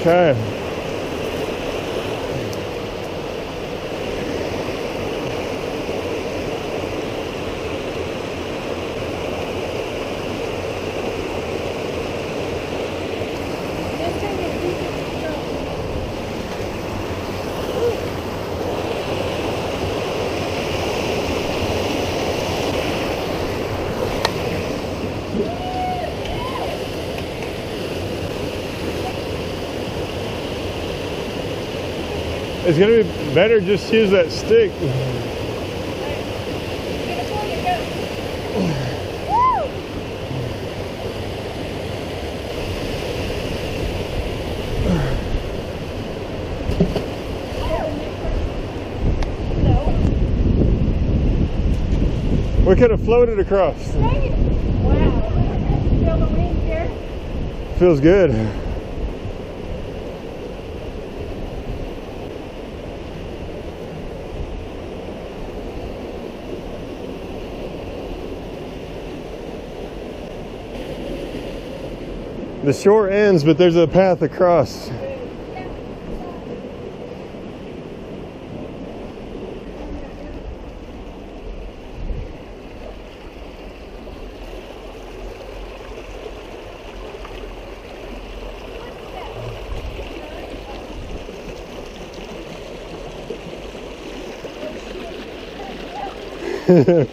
Okay. It's gonna be better just use that stick. Get it for you, go. Woo! No. We could have floated across. Wow. Feel the wind here? Feels good. The shore ends, but there's a path across. That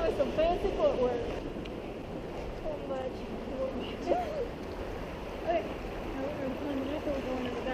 was some fancy footwork. So much. okay. Now we're going to climb it up or we're going into that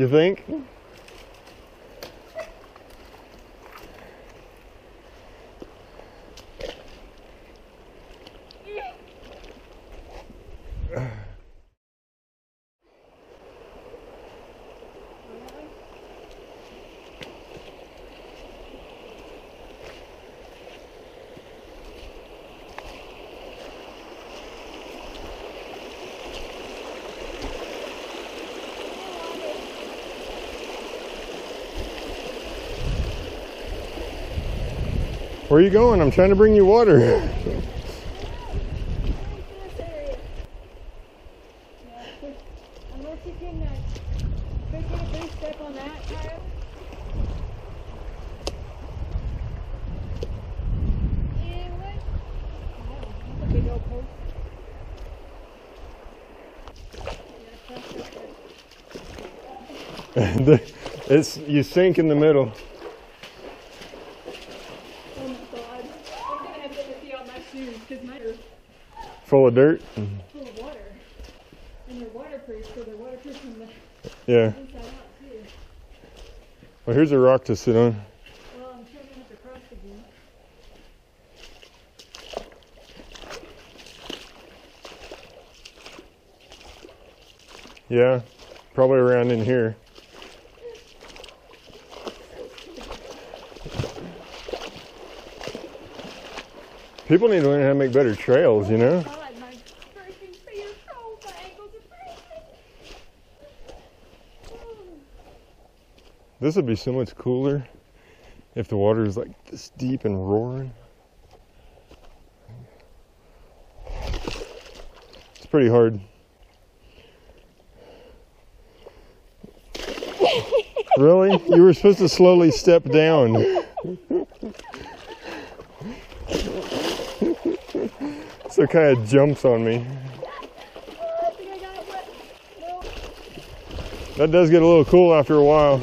You think? Where are you going? I'm trying to bring you water. this area. Yeah. Unless you can uh, go get a big step on that, Kyle. Anyway. Wow, that's a big old post. Yeah, that's it. it's you sink in the middle. Oh my god. I'm gonna have to empty out my shoes because mine are Full of dirt. Mm-hmm. full of water. And they're waterproof, so they're waterproof from the Yeah. inside out too. Well, here's a rock to sit on. Well, I'm sure I'm gonna to cross again. Yeah, probably around in here. People need to learn how to make better trails, you know? This would be so much cooler if the water is like this deep and roaring. It's pretty hard. really? You were supposed to slowly step down. so it kind of jumps on me. That does get a little cool after a while.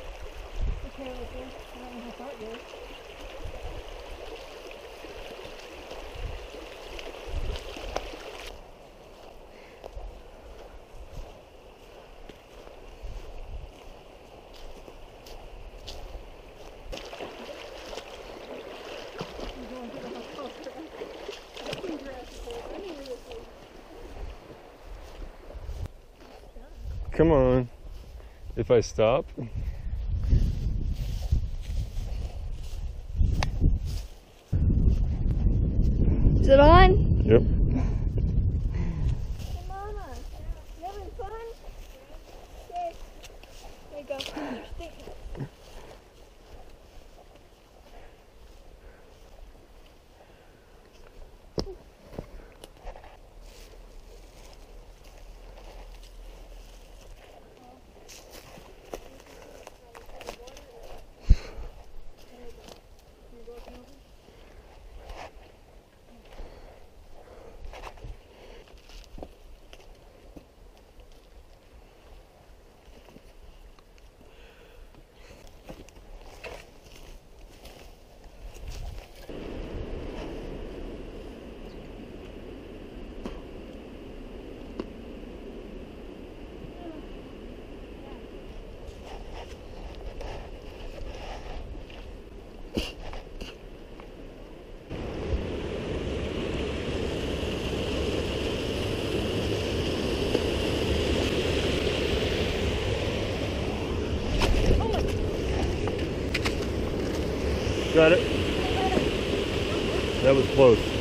come on. If I stop, Is it on? yep. Come on. You having fun? Okay. There you go. Got it. That was close.